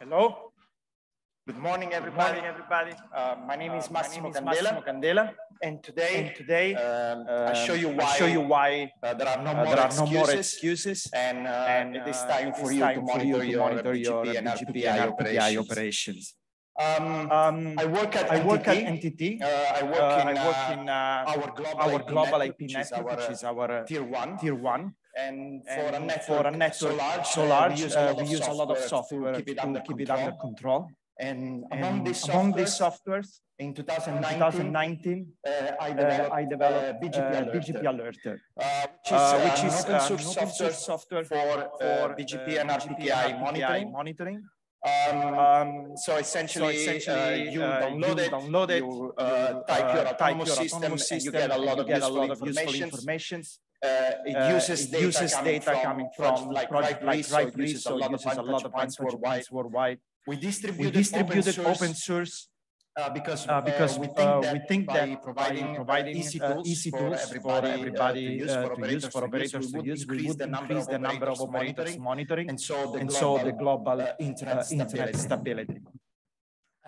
Hello. Good morning, Good everybody. morning, everybody. Uh, my name Uh, is my Massimo name is Candela, Massimo Candela, and today and today um, I um, show you why, show you why uh, there are no uh, more there are no more excuses, excuses, and, uh, and it is uh, time for you time to monitor you to your monitor BGP your BGP and RPKI operations. operations. Um, Um, I work at I work at NTT. NTT. Uh, I work Uh, in I work uh, in uh, our global, our IP, global network, IP which is our which uh, is our uh, tier one. tier one. And for a And network, for a network so large, so uh, large, we use uh, a lot we of use a lot of software to keep it under keep it control. under control. And And among these among these softwares, in in 2019, 2019, uh, I uh, developed, I developed uh, BGP uh, Alerter, BGP Alerter, uh, which is, uh, uh, an open source software for, for uh, BGP uh, and RPKI monitoring. monitoring. Um, Um, so essentially, so essentially, uh, you uh, download you it, download it, you uh, type your uh, autonomous your system, autonomous and you system, get a and lot of get a lot of useful information. Uh, it Uh, uses it data, uses coming, data from coming projects from like project like so it uses so a it lot of uses a lot of points worldwide. worldwide. We We distributed, distributed open source uh, because, uh, because uh, we uh, think that, we think that providing, providing easy tools, easy for tools everybody, for everybody to use, for operators for to use, operators we to would use, we increase would the number increase of the number of operators monitoring, monitoring, and so the and global, internet stability.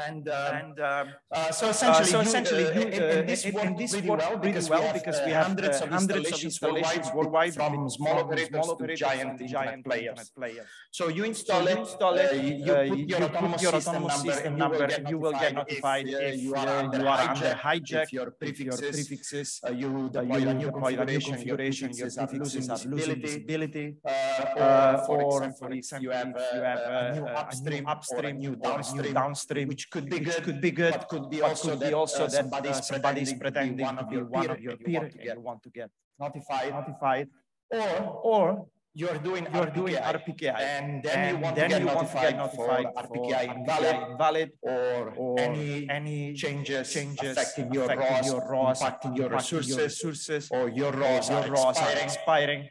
And, um, And um, Uh, so Uh, essentially, so essentially, uh, you, and- and uh, this and- worked this really well because well we have, because uh, we have hundreds uh, of hundreds of installations installations worldwide, worldwide from small operators small to operators giant to internet giant players. players. So you So install you it, install uh, it, you uh, put you your autonomous your system autonomous number, system and you will number, get and you will get notified if, uh, if you uh, are under you are under hijack, if your prefixes, uh, you uh, deploy a new deploy a new configuration, your configuration, your prefixes are losing visibility, uh, Uh, or, for example, for if example, you have, if you uh, have a uh, new upstream, upstream or a new or a new downstream, downstream, which could be good, could be good, but could be but also could be that, also uh, that somebody uh, is somebody pretending to be one of your your peer and and you want to get notified, notified, or or you're doing you're doing RPKI, RPKI, and then you want then to get you want to get notified, for RPKI for invalid invalid or, or any, any changes, changes affecting your affecting ROAS, your ROAS, impacting your resources, your resources, or your or your are ROAS expiring. expiring.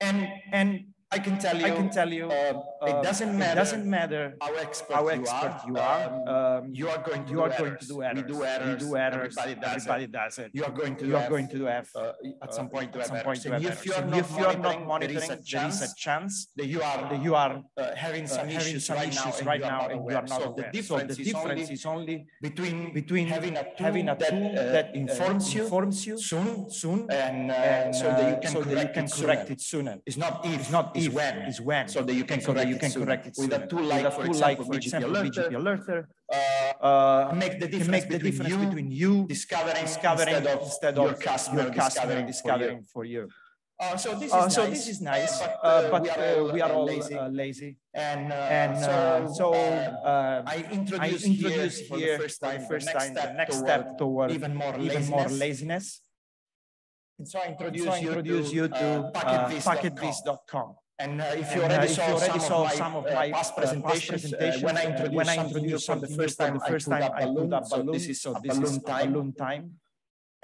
And And I can tell you, I can tell you, uh, it uh, doesn't matter. it doesn't matter how expert, how you expert are, you are. um, um, you are going to you do are going errors. to do errors. We do errors. We do errors. Everybody does Everybody it. does it. You are going to You are going to have uh, at some uh, point to at have some point have if you are not if you are not monitoring, monitoring, there is a chance that you are that you are uh, having uh, some having issues some right now issues right you are now not and you are not So the aware. So difference the is difference only is only between between having a tool having a that, tool uh, that informs you informs you soon soon and, so that you can so you correct it sooner. It's not if, It's not it's if, when. it's when. So that you can So correct you can sooner. correct it With a tool like, for tool like, example, for example, Alerter, BGP Alerter, uh, uh, make the difference make the between difference you between you discovering, discovering instead of instead your customer your customer discovering, discovering for you. for you. Uh, so this is Uh, nice. so this is nice, uh, uh, but, but uh, uh, we are all lazy. uh, lazy. and uh, And so, uh, so uh, uh, I I introduce, introduce here, for the first time the first the next time step the next toward step toward even more even laziness. more laziness. And so I introduce, So I introduce you to uh, uh, packetvis.com. And uh, if you And, uh, already if saw, already some, saw of some my, of uh, my past uh, presentations, uh, presentations, when I uh, introduce when I something for the first time, the first I put time, I put balloon. a So this is So this balloon is time. balloon time.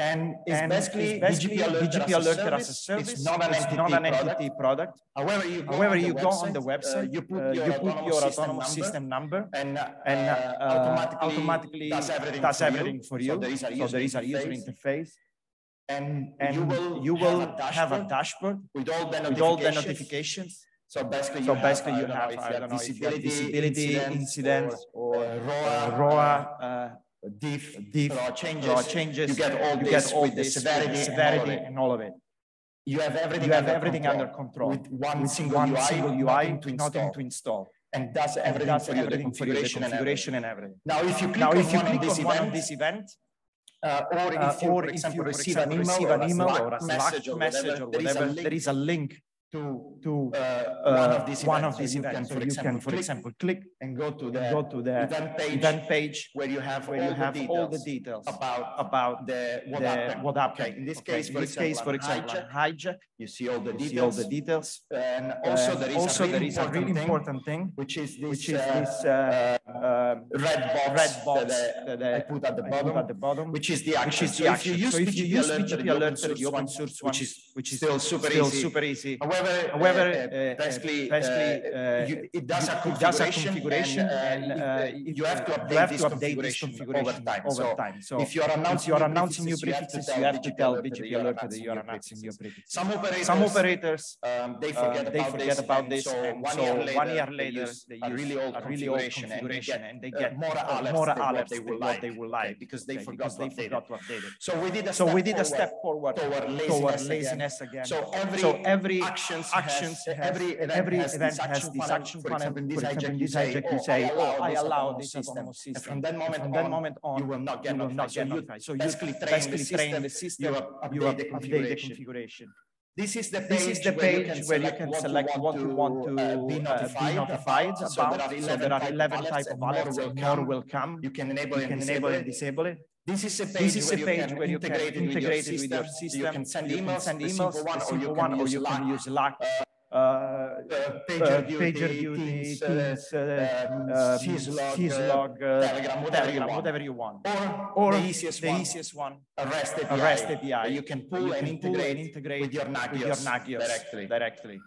And it's And basically, it's basically BGP Alert as a service. It's not an It's NTT not an product. NTT product. However, you go, However, on, the you go on the uh, website, you put uh, your you put autonomous, your system, autonomous number, system number, and, uh, and uh, uh, automatically, automatically does everything, does for, you. for So you. there is a So user, there is a user interface, interface, and, and you will, you will have a dashboard have a dashboard with all the with all the notifications. notifications. So basically, So you basically, have, you have know, I if don't know if you have visibility, visibility, incidents, or uh, ROA, uh, ROA, uh, diff, diff, ROA changes. Changes. You get all you this get all with the this with severity, the severity and and all of it. You have everything, You have under, everything control under control with one with single one UI, single UI, nothing to install, nothing to install. and does And everything does for everything you, the configuration and configuration everything. and everything. Now, if you click Now, on if you click of these on one of events, these events, uh, or uh, if you, or if example, you, receive example, an email, receive or, an a email or a message, Slack message whatever, or there is a whatever, link there is a link to to uh, uh, one of these one events. of these so you can, for you example, can, for click example, click and go to the go to the event page event page where you have where all you have the all the details details about about the what the- happened. what happened. Okay, in this Okay, case, in for this example, case, for example, hijack, hijack, you see all the you see all details. the details. And also, And there is also a really there is a really important thing, important thing, which is this, which is uh, this uh, red box, red box that, that I, I I put at the I bottom, at the bottom, which is the action. is So the if you use So you BGP use BGP the Alert, the open source one, which is which is still super still easy. super easy. However, However, uh, uh, basically, basically, uh, uh, you- it does a it does a configuration configuration and, and uh, uh, you- have to update have this to update this configuration configuration over time. over So time. So if you are announcing you are new announcing new prefixes, you have to tell BGP alert that you are announcing new prefixes. Some operators, Some operators, they uh, forget about this, and so one year later, they use they a use really old a really old configuration, and they get, and they uh, get more alerts more alerts they what like, they would okay, like. because they forgot they update forgot to update it. So we did a So step we did a step forward toward laziness again. So every, every actions, actions has, has, every event every has event this has action this action panel. For this example, this hijack, oh, you say, oh, I allow this system. autonomous And system. from that moment From that on, moment on, you will not get notified. So you notified. So you basically train the system, you update the configuration. This is the This page, is the where page where you can select what you want to uh, be uh, notified, be notified about. about. So there are 11 type of alerts will and more come. will come. You can enable You and can disable enable and it. disable it. This is a page, is where, a you page can where you can integrate it with your system. You can send You emails, send emails, one, or you can use you can Slack, use Slack. Uh, uh, pager PagerDuty, duty, Teams, uh, Teams, uh, um, um, Syslog, uh, Telegram, whatever you want. whatever you want. Or, Or the easiest the one, easiest one, REST API, REST API. you can pull and integrate, and integrate with your Nagios, with your Nagios directly. directly.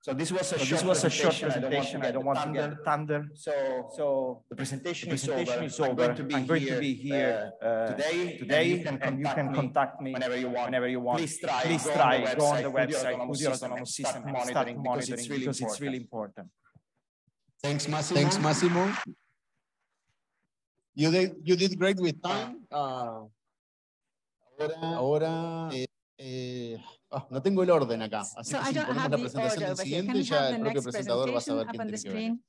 So this was a So short this was a short presentation. I don't want to presentation. I get don't want to the get thunder. the thunder. So So the presentation, the presentation is is over. over. I'm going to be I'm here, to be here uh, uh, today, today, and you can contact, me me whenever you want. whenever you want. Please try, Please go try, on the go on the website, website, put put your your autonomous autonomous system, system, and and start start monitoring monitoring because it's really important. Thanks, Massimo. Thanks, Massimo. You did, you did great with time. Ah, ahora, eh, eh, ah, no tengo el orden acá. Así So que I si don't ponemos have la the presentación order del over here. Can siguiente, we ya have the creo que el next presentador va a presentation saber up quién on the tiene que venir. screen?